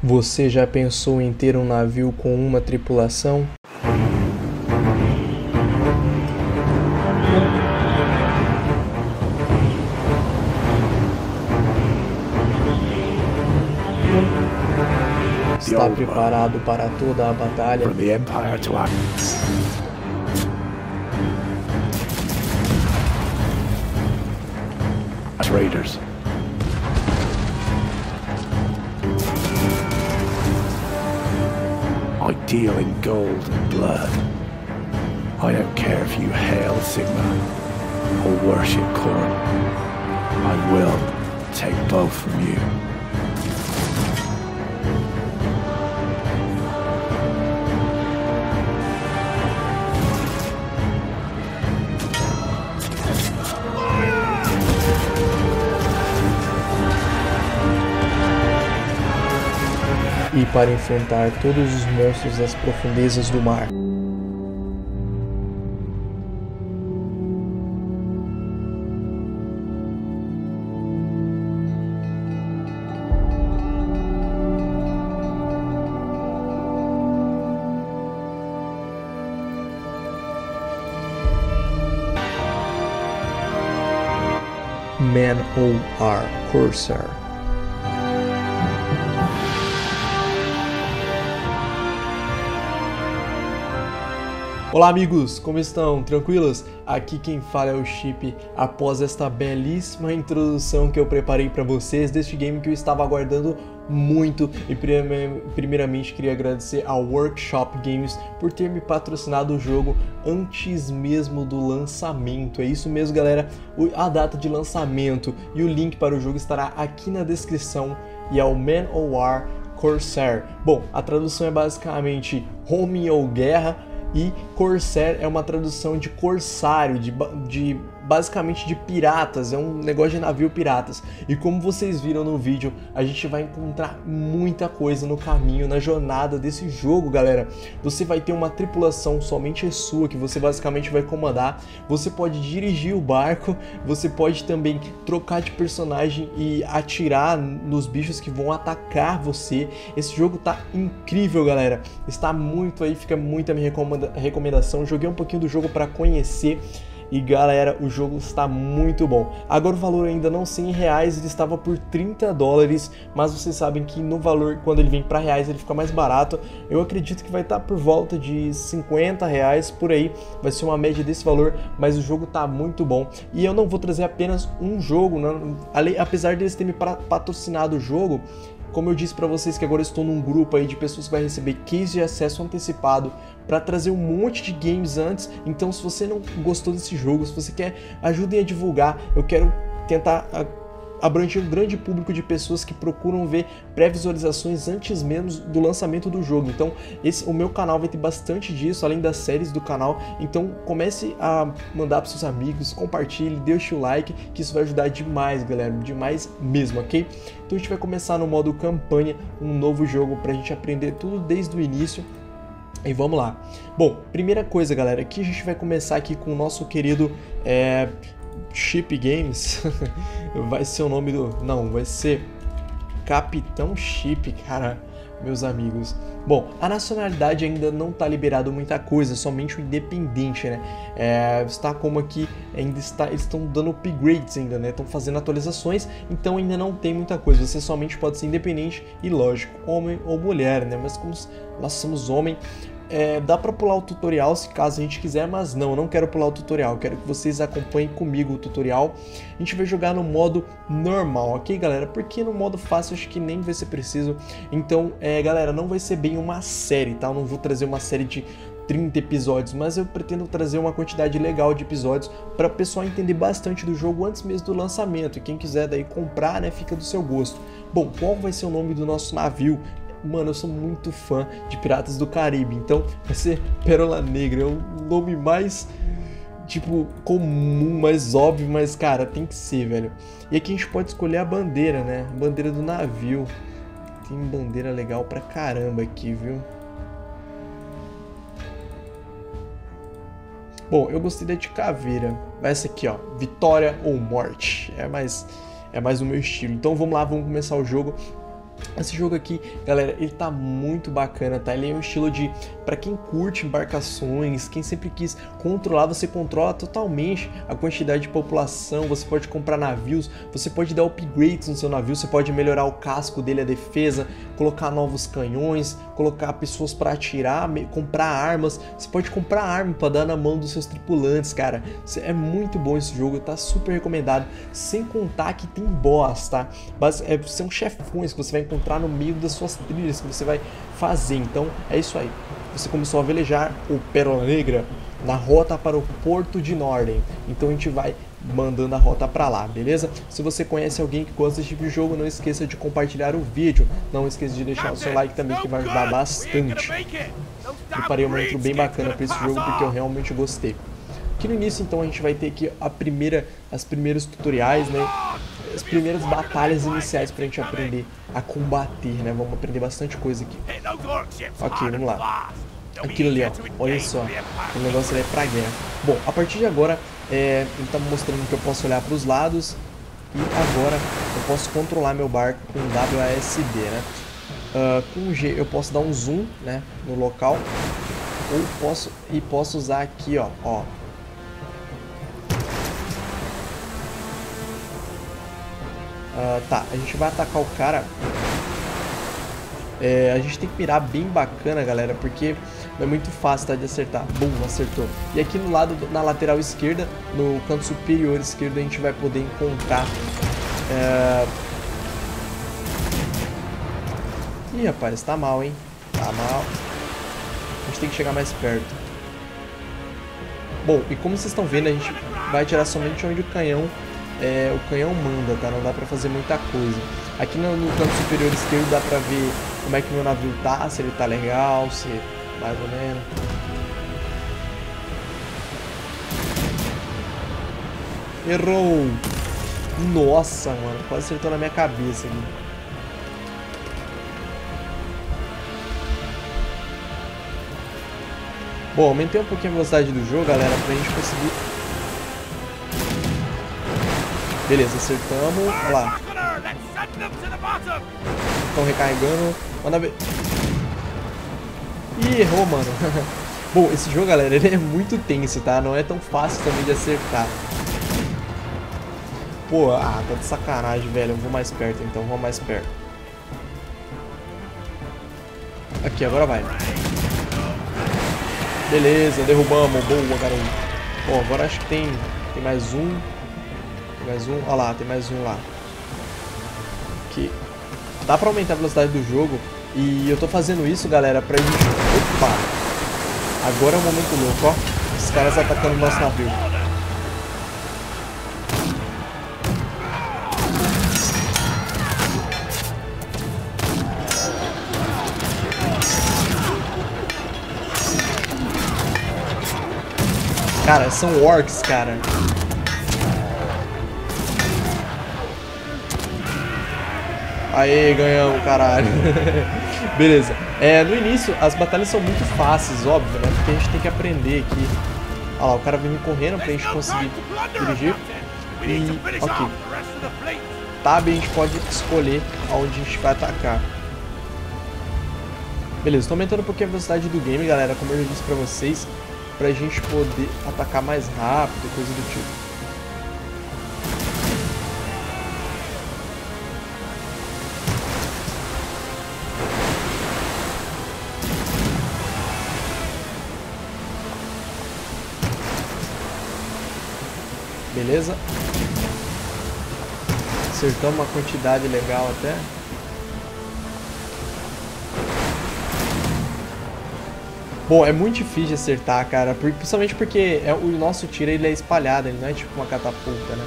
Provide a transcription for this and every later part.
Você já pensou em ter um navio com uma tripulação? Está preparado para toda a batalha? Raiders. Deal in gold and blood. I don't care if you hail Sigma or worship Korn. I will take both from you. Para enfrentar todos os monstros das profundezas do mar. Man O.R. Corsair. Olá amigos, como estão? Tranquilos? Aqui quem fala é o Chip após esta belíssima introdução que eu preparei para vocês deste game que eu estava aguardando muito e primeiramente queria agradecer ao Workshop Games por ter me patrocinado o jogo antes mesmo do lançamento. É isso mesmo, galera. A data de lançamento e o link para o jogo estará aqui na descrição e é o Man of War Corsair. Bom, a tradução é basicamente Home ou Guerra e Corsair é uma tradução de corsário, de, de basicamente de piratas, é um negócio de navio piratas. E como vocês viram no vídeo, a gente vai encontrar muita coisa no caminho, na jornada desse jogo, galera. Você vai ter uma tripulação somente sua, que você basicamente vai comandar. Você pode dirigir o barco, você pode também trocar de personagem e atirar nos bichos que vão atacar você. Esse jogo tá incrível, galera. Está muito aí, fica muito a minha recomendação. Joguei um pouquinho do jogo para conhecer e galera, o jogo está muito bom. Agora o valor ainda não 100 reais, ele estava por 30 dólares, mas vocês sabem que no valor, quando ele vem para reais, ele fica mais barato. Eu acredito que vai estar tá por volta de 50 reais por aí, vai ser uma média desse valor, mas o jogo está muito bom. E eu não vou trazer apenas um jogo, não, apesar deles terem patrocinado o jogo, como eu disse para vocês que agora estou num grupo aí de pessoas que vai receber keys de acesso antecipado para trazer um monte de games antes. Então, se você não gostou desse jogo, se você quer, ajudem a divulgar. Eu quero tentar abranger um grande público de pessoas que procuram ver pré-visualizações antes mesmo do lançamento do jogo. Então, esse, o meu canal vai ter bastante disso, além das séries do canal. Então, comece a mandar para seus amigos, compartilhe, deixe o like, que isso vai ajudar demais, galera, demais mesmo, ok? Então, a gente vai começar no modo campanha, um novo jogo para a gente aprender tudo desde o início. E vamos lá. Bom, primeira coisa, galera, aqui a gente vai começar aqui com o nosso querido é, Chip Games. vai ser o nome do... Não, vai ser Capitão Chip, cara, meus amigos. Bom, a nacionalidade ainda não está liberado muita coisa, somente o independente, né? É, está como aqui, ainda está, eles estão dando upgrades ainda, né? Estão fazendo atualizações, então ainda não tem muita coisa. Você somente pode ser independente e, lógico, homem ou mulher, né? Mas como nós somos homem, é, dá para pular o tutorial se caso a gente quiser, mas não, eu não quero pular o tutorial, quero que vocês acompanhem comigo o tutorial. A gente vai jogar no modo normal, ok, galera? Porque no modo fácil acho que nem vai ser preciso. Então, é, galera, não vai ser bem uma série, tá? Eu não vou trazer uma série de 30 episódios, mas eu pretendo trazer uma quantidade legal de episódios para o pessoal entender bastante do jogo antes mesmo do lançamento. E quem quiser daí comprar, né, fica do seu gosto. Bom, qual vai ser o nome do nosso navio? Mano, eu sou muito fã de Piratas do Caribe, então vai ser Pérola Negra, é o nome mais, tipo, comum, mais óbvio, mas, cara, tem que ser, velho. E aqui a gente pode escolher a bandeira, né? A bandeira do navio. Tem bandeira legal pra caramba aqui, viu? Bom, eu gostei da de caveira. Essa aqui, ó, vitória ou morte. É mais, é mais o meu estilo. Então vamos lá, vamos começar o jogo. Esse jogo aqui, galera, ele tá muito bacana, tá? Ele é um estilo de, para quem curte embarcações, quem sempre quis controlar, você controla totalmente a quantidade de população, você pode comprar navios, você pode dar upgrades no seu navio, você pode melhorar o casco dele, a defesa, colocar novos canhões, colocar pessoas para atirar, comprar armas, você pode comprar arma para dar na mão dos seus tripulantes, cara. É muito bom esse jogo, tá super recomendado, sem contar que tem boss, tá? É, são chefões que você vai encontrar no meio das suas trilhas que você vai fazer. Então é isso aí. Você começou a velejar o Pérola Negra na rota para o Porto de Norden. Então a gente vai mandando a rota para lá, beleza? Se você conhece alguém que gosta desse tipo de jogo, não esqueça de compartilhar o vídeo. Não esqueça de deixar o seu like também, que vai ajudar bastante. Preparei uma intro bem bacana para esse jogo, porque eu realmente gostei. Aqui no início, então, a gente vai ter aqui a primeira, as primeiros tutoriais, né? As primeiras batalhas iniciais pra gente aprender a combater, né? Vamos aprender bastante coisa aqui. Ok, vamos lá. Aquilo ali, ó. Olha só. O negócio ali é pra guerra. Bom, a partir de agora, é, ele tá mostrando que eu posso olhar pros lados. E agora eu posso controlar meu barco com WASD, né? Uh, com G eu posso dar um zoom, né? No local. Ou posso... E posso usar aqui, ó. Ó, Uh, tá, a gente vai atacar o cara. É, a gente tem que mirar bem bacana, galera, porque é muito fácil tá, de acertar. Bum, acertou. E aqui no lado, na lateral esquerda, no canto superior esquerdo, a gente vai poder encontrar... É... Ih, rapaz, tá mal, hein? Tá mal. A gente tem que chegar mais perto. Bom, e como vocês estão vendo, a gente vai tirar somente onde o canhão é, o canhão manda, tá? Não dá pra fazer muita coisa. Aqui no, no canto superior esquerdo dá pra ver como é que meu navio tá, se ele tá legal, se mais ou menos. Errou! Nossa, mano, quase acertou na minha cabeça aqui. Bom, aumentei um pouquinho a velocidade do jogo, galera, pra gente conseguir Beleza, acertamos. Olha lá. Estão recarregando. Manda ver. Ih, errou, mano. Bom, esse jogo, galera, ele é muito tenso, tá? Não é tão fácil também de acertar. Pô, ah, tá de sacanagem, velho. Eu vou mais perto, então. Vou mais perto. Aqui, agora vai. Beleza, derrubamos. Boa, garoto. Bom, agora acho que tem, tem mais um mais um. Olha lá, tem mais um lá. Que dá pra aumentar a velocidade do jogo. E eu tô fazendo isso, galera, pra gente... Opa! Agora é um momento louco, ó. Os caras atacando o nosso navio. Cara, são orcs, cara. Aê, ganhamos, caralho. Beleza. É, no início, as batalhas são muito fáceis, óbvio, né? Porque a gente tem que aprender aqui. Olha lá, o cara vem me correndo pra gente conseguir dirigir. E, ok. Tab a gente pode escolher aonde a gente vai atacar. Beleza, estou aumentando um pouquinho a velocidade do game, galera, como eu já disse pra vocês, pra gente poder atacar mais rápido, coisa do tipo. Beleza. Acertamos uma quantidade legal até. Bom, é muito difícil de acertar, cara, principalmente porque é, o nosso tiro ele é espalhado, ele não é tipo uma catapulta, né?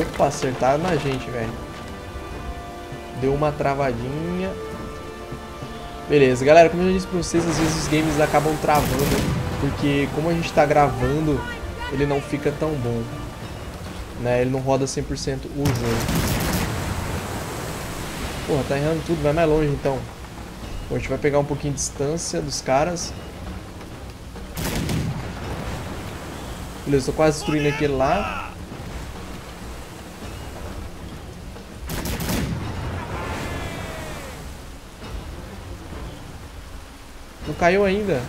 Opa, acertaram na gente, velho. Deu uma travadinha. Beleza, galera, como eu já disse pra vocês, às vezes os games acabam travando porque como a gente está gravando, ele não fica tão bom. Né? Ele não roda 100% o jogo. Porra, tá errando tudo, vai mais longe então. Bom, a gente vai pegar um pouquinho de distância dos caras. Beleza, tô quase destruindo aquele lá. Não caiu ainda.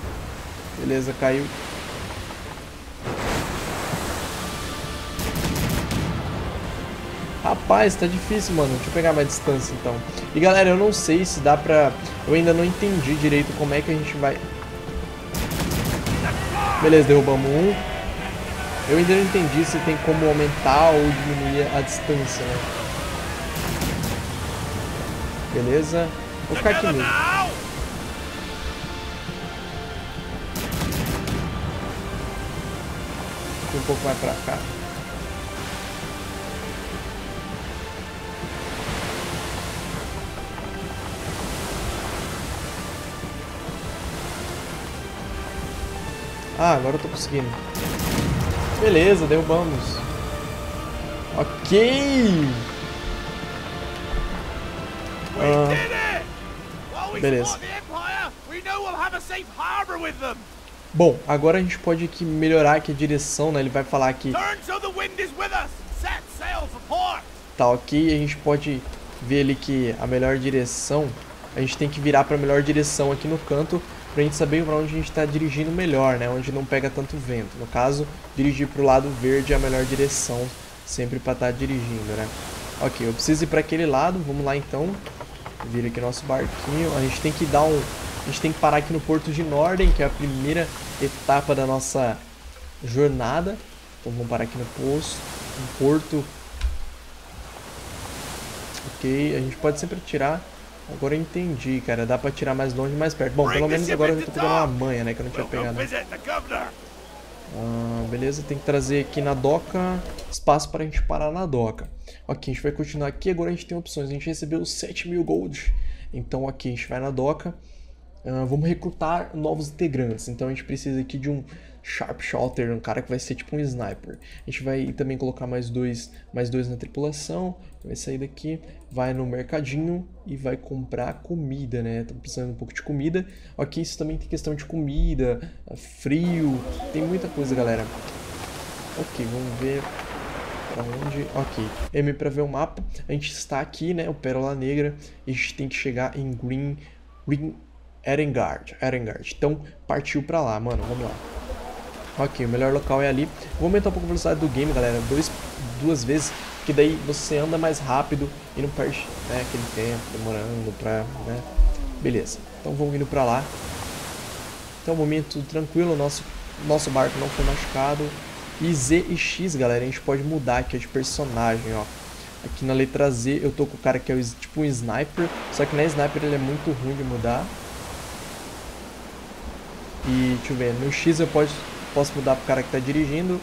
Beleza, caiu. Rapaz, tá difícil, mano. Deixa eu pegar mais distância, então. E, galera, eu não sei se dá pra... Eu ainda não entendi direito como é que a gente vai... Beleza, derrubamos um. Eu ainda não entendi se tem como aumentar ou diminuir a distância, né? Beleza. Vou ficar aqui mesmo. Um pouco mais pra cá. Ah, agora eu tô conseguindo. Beleza, derrubamos. Ok. Ah, beleza. Bom, agora a gente pode aqui melhorar aqui a direção, né? Ele vai falar aqui. Tá ok, a gente pode ver ali que a melhor direção, a gente tem que virar para a melhor direção aqui no canto pra gente saber para onde a gente está dirigindo melhor, né? Onde não pega tanto vento. No caso, dirigir para o lado verde é a melhor direção sempre para estar tá dirigindo, né? Ok, eu preciso ir para aquele lado, vamos lá então. Vira aqui nosso barquinho. A gente tem que dar um... A gente tem que parar aqui no Porto de Norden, que é a primeira etapa da nossa jornada. Então vamos parar aqui no posto, no porto. Ok, a gente pode sempre tirar Agora eu entendi, cara. Dá pra tirar mais longe e mais perto. Bom, pelo menos agora eu tô pegando uma manha, né? Que eu não tinha pegado. Ah, beleza, tem que trazer aqui na doca espaço para a gente parar na doca. Ok, a gente vai continuar aqui. Agora a gente tem opções. A gente recebeu 7 mil gold. Então aqui a gente vai na doca. Uh, vamos recrutar novos integrantes. Então a gente precisa aqui de um Sharpshooter, um cara que vai ser tipo um sniper. A gente vai também colocar mais dois, mais dois na tripulação. Vai sair daqui, vai no mercadinho e vai comprar comida, né? Tá precisando um pouco de comida. Ok, isso também tem questão de comida, frio, tem muita coisa, galera. Ok, vamos ver pra onde... Ok, M pra ver o mapa. A gente está aqui, né? O Pérola Negra. A gente tem que chegar em Green... Green Erengard, Erengard. Então, partiu pra lá, mano, vamos lá. Ok, o melhor local é ali. Vou aumentar um pouco a velocidade do game, galera, dois, duas vezes, que daí você anda mais rápido e não perde né, aquele tempo demorando pra, né? Beleza, então vamos indo pra lá. Então, momento tranquilo, nosso, nosso barco não foi machucado. E Z e X, galera, a gente pode mudar aqui de personagem, ó. Aqui na letra Z eu tô com o cara que é tipo um sniper, só que na sniper ele é muito ruim de mudar. E deixa eu ver, no X eu posso, posso mudar pro cara que tá dirigindo.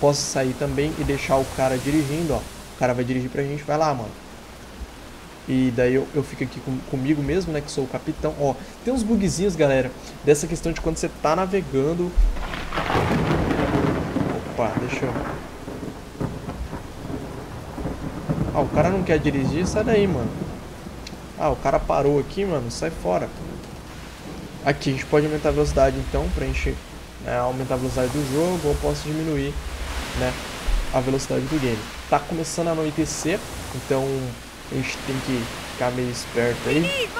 Posso sair também e deixar o cara dirigindo, ó. O cara vai dirigir pra gente, vai lá, mano. E daí eu, eu fico aqui com, comigo mesmo, né, que sou o capitão. Ó, tem uns bugzinhos, galera, dessa questão de quando você tá navegando. Opa, deixa eu... Ah, o cara não quer dirigir, sai daí, mano. Ah, o cara parou aqui, mano, sai fora. Aqui a gente pode aumentar a velocidade então, pra gente né, aumentar a velocidade do jogo, ou posso diminuir né, a velocidade do game. Tá começando a anoitecer, então a gente tem que ficar meio esperto aí.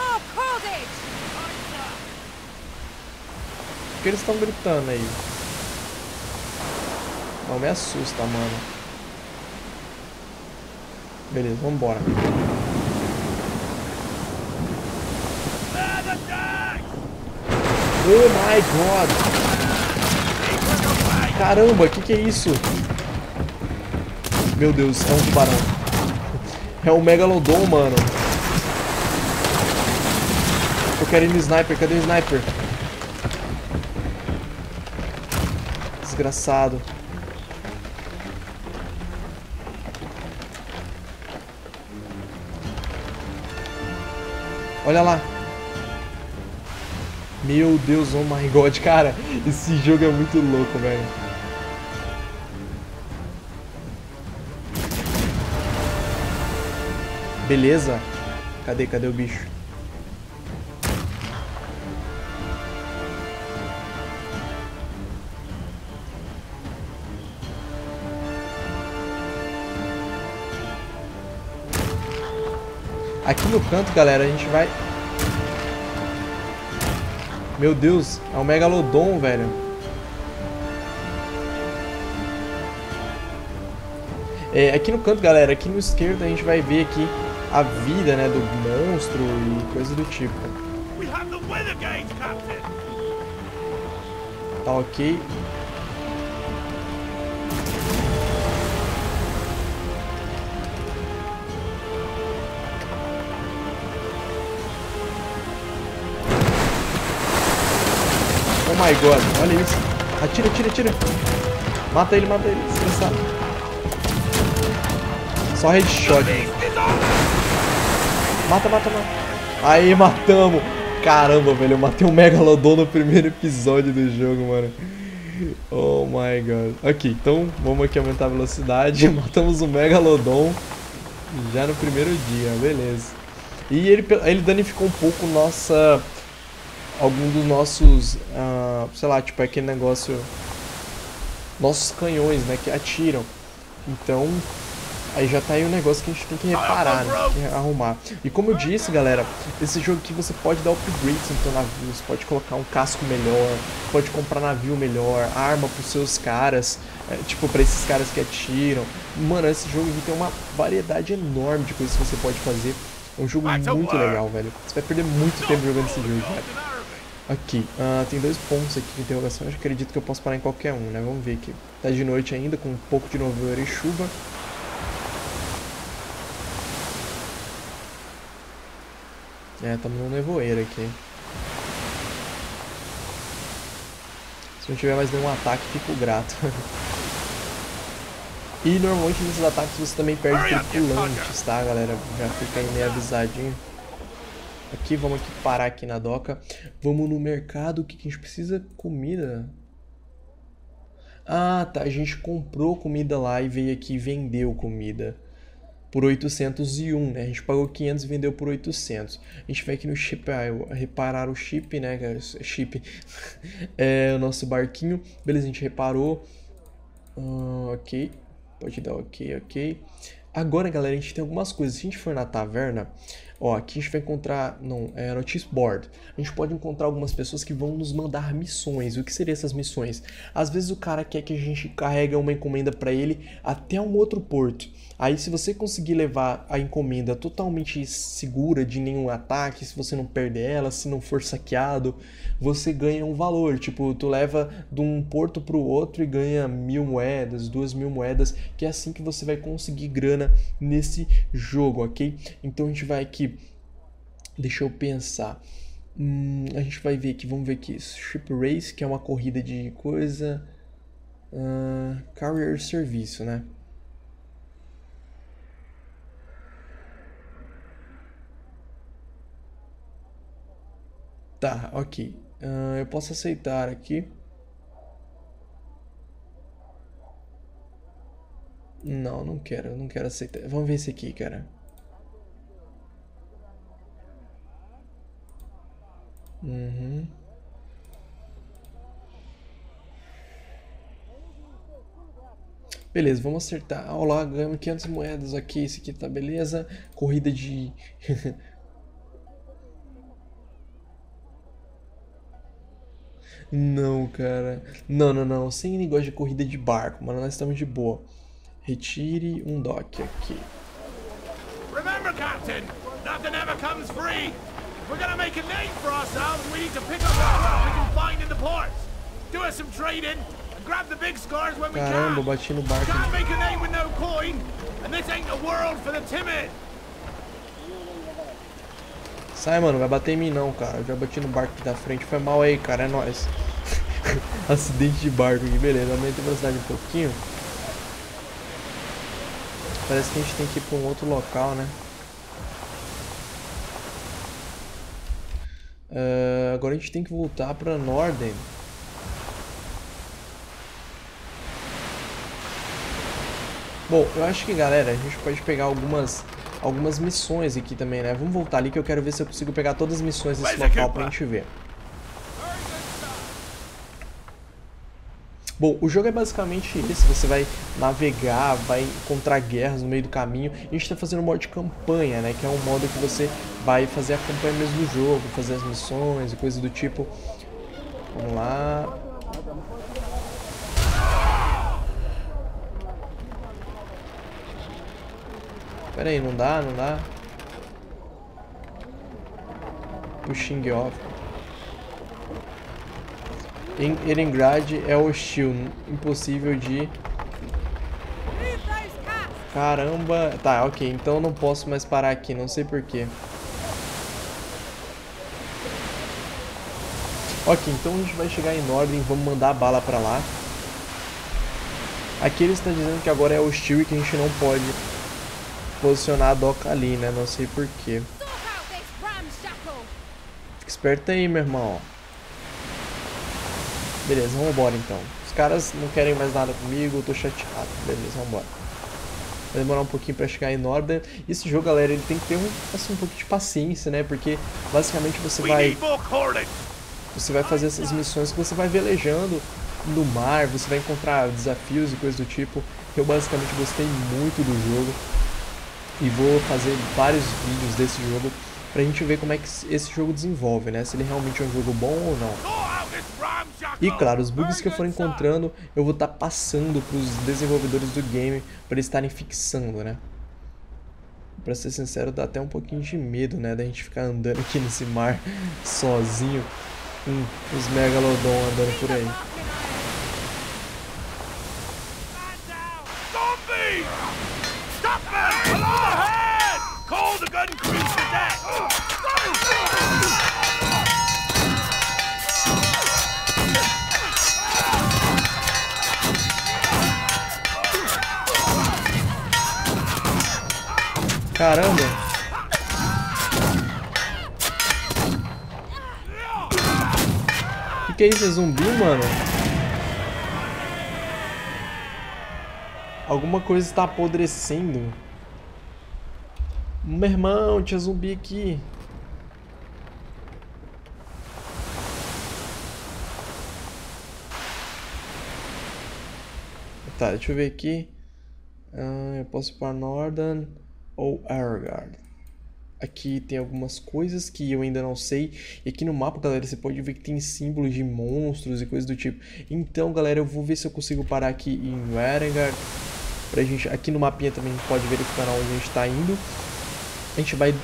O que eles estão gritando aí? Não me assusta, mano. Beleza, vambora. Oh my god! Caramba, o que, que é isso? Meu Deus, é um tubarão. É um Megalodon, mano. Eu quero ir sniper, cadê o sniper? Desgraçado. Olha lá. Meu Deus, oh my god, cara, esse jogo é muito louco, velho. Beleza. Cadê, cadê o bicho? Aqui no canto, galera, a gente vai Meu Deus, é um Megalodon, velho. É, aqui no canto, galera, aqui no esquerdo a gente vai ver aqui a vida, né, do monstro e coisa do tipo. Tá ok. My god, olha isso. Atira, atira, atira. Mata ele, mata ele. Desgraçado. Só headshot. Mata, mata, mata. Aí, matamos. Caramba, velho. Eu matei um Megalodon no primeiro episódio do jogo, mano. Oh my god. Ok, então vamos aqui aumentar a velocidade. Matamos o Megalodon já no primeiro dia, beleza. E ele, ele danificou um pouco nossa algum dos nossos, uh, sei lá, tipo aquele negócio, nossos canhões, né, que atiram. Então, aí já tá aí um negócio que a gente tem que reparar, né, tem que arrumar. E como eu disse, galera, esse jogo aqui você pode dar upgrades no teu navio, você pode colocar um casco melhor, pode comprar navio melhor, arma pros seus caras, é, tipo, pra esses caras que atiram. Mano, esse jogo aqui tem uma variedade enorme de coisas que você pode fazer. É um jogo muito legal, velho. Você vai perder muito tempo jogando esse jogo, velho. Aqui, uh, tem dois pontos aqui de interrogação, eu acredito que eu posso parar em qualquer um, né? Vamos ver aqui. Tá de noite ainda, com um pouco de nevoeiro e chuva. É, estamos no nevoeiro aqui. Se não tiver mais nenhum ataque, fico grato. e normalmente nesses ataques você também perde tripulantes, tá, galera? Já fica aí meio avisadinho. Aqui, vamos aqui parar aqui na doca. Vamos no mercado, o que, que a gente precisa? Comida. Ah, tá, a gente comprou comida lá e veio aqui e vendeu comida por 801, né? A gente pagou 500 e vendeu por 800. A gente vai aqui no chip, ah, reparar o chip, né? Chip, é o nosso barquinho. Beleza, a gente reparou. Uh, ok, pode dar ok, ok. Agora, galera, a gente tem algumas coisas. Se a gente for na taverna, Ó, aqui a gente vai encontrar, não, é notice board. A gente pode encontrar algumas pessoas que vão nos mandar missões. O que seriam essas missões? Às vezes o cara quer que a gente carregue uma encomenda para ele até um outro porto. Aí se você conseguir levar a encomenda totalmente segura de nenhum ataque, se você não perder ela, se não for saqueado, você ganha um valor. Tipo, tu leva de um porto para o outro e ganha mil moedas, duas mil moedas, que é assim que você vai conseguir grana nesse jogo, ok? Então a gente vai aqui Deixa eu pensar. Hum, a gente vai ver aqui, vamos ver aqui. Ship Race, que é uma corrida de coisa. Uh, carrier Serviço, né? Tá, ok. Uh, eu posso aceitar aqui. Não, não quero, não quero aceitar. Vamos ver esse aqui, cara. Beleza, vamos acertar. Olá, ganhamos 500 moedas aqui. Esse aqui tá beleza. Corrida de. não, cara. Não, não, não. Sem negócio de corrida de barco, mano. Nós estamos de boa. Retire um dock aqui. Remember, Captain, nothing ever comes free. We're gonna make a name for ourselves. We need to pick up what we can find in the ports. Do us some trading Caramba, bati no barco. Can't make a name with no coin, and this ain't the world for the timid. Sai, mano, vai bater em mim não, cara. Eu já bati no barco aqui da frente. Foi mal aí, cara. É nóis. Acidente de barco aqui, beleza. Aumenta a velocidade um pouquinho. Parece que a gente tem que ir pra um outro local, né? Uh, agora a gente tem que voltar para Norden. Bom, eu acho que, galera, a gente pode pegar algumas algumas missões aqui também, né? Vamos voltar ali que eu quero ver se eu consigo pegar todas as missões desse local pra gente ver. Bom, o jogo é basicamente esse, você vai navegar, vai encontrar guerras no meio do caminho. E a gente está fazendo um modo de campanha, né? Que é um modo que você vai fazer a campanha mesmo do jogo, fazer as missões e coisas do tipo. Vamos lá. Pera aí, não dá, não dá. Pushing off. Em Erengrad é hostil, impossível de... Caramba, tá, ok, então eu não posso mais parar aqui, não sei porquê. Ok, então a gente vai chegar em ordem, vamos mandar a bala pra lá. Aqui ele está dizendo que agora é hostil e que a gente não pode posicionar a doca ali, né? Não sei porquê. Fica esperto aí, meu irmão. Beleza, vamos embora então. Os caras não querem mais nada comigo, eu tô chateado. Beleza, vamos embora. Vai demorar um pouquinho pra chegar em Norden. Esse jogo, galera, ele tem que ter um, assim, um pouco de paciência, né? Porque basicamente você vai... Você vai fazer essas missões que você vai velejando no mar, você vai encontrar desafios e coisas do tipo. Eu basicamente gostei muito do jogo. E vou fazer vários vídeos desse jogo pra gente ver como é que esse jogo desenvolve, né? Se ele realmente é um jogo bom ou não. E claro, os bugs que eu for encontrando, eu vou estar tá passando para os desenvolvedores do game para eles estarem fixando, né? Pra ser sincero, dá até um pouquinho de medo, né? Da gente ficar andando aqui nesse mar sozinho com os Megalodon andando por aí. Caramba! Que que é isso? É zumbi, mano? Alguma coisa está apodrecendo. Meu irmão, tinha zumbi aqui. Tá, deixa eu ver aqui. Ah, eu posso ir para Northern ou Aragard. Aqui tem algumas coisas que eu ainda não sei. E aqui no mapa, galera, você pode ver que tem símbolos de monstros e coisas do tipo. Então, galera, eu vou ver se eu consigo parar aqui em Aragard. Pra gente, aqui no mapinha também pode verificar onde a gente está indo. A gente vai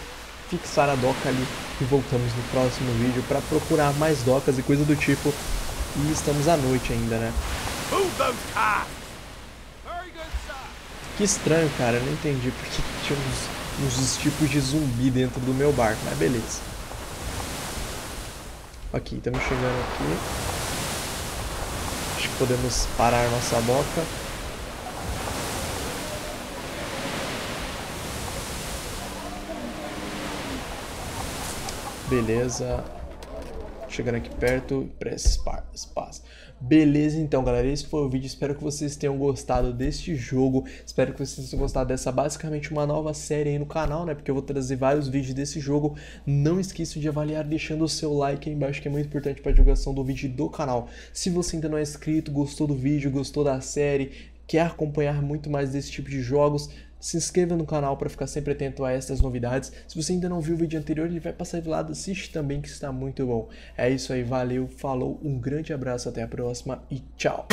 fixar a doca ali e voltamos no próximo vídeo para procurar mais docas e coisa do tipo. E estamos à noite ainda, né? Que estranho, cara. Eu não entendi porque tinha uns, uns tipos de zumbi dentro do meu barco, mas beleza. Ok, estamos chegando aqui. Acho que podemos parar nossa boca. Beleza. Chegando aqui perto, press espaço. Beleza, então, galera, esse foi o vídeo. Espero que vocês tenham gostado deste jogo. Espero que vocês tenham gostado dessa basicamente uma nova série aí no canal, né? Porque eu vou trazer vários vídeos desse jogo. Não esqueçam de avaliar deixando o seu like aí embaixo, que é muito importante para a divulgação do vídeo do canal. Se você ainda não é inscrito, gostou do vídeo, gostou da série, quer acompanhar muito mais desse tipo de jogos, se inscreva no canal para ficar sempre atento a estas novidades. Se você ainda não viu o vídeo anterior, ele vai passar do lado, assiste também que está muito bom. É isso aí, valeu, falou, um grande abraço, até a próxima e tchau.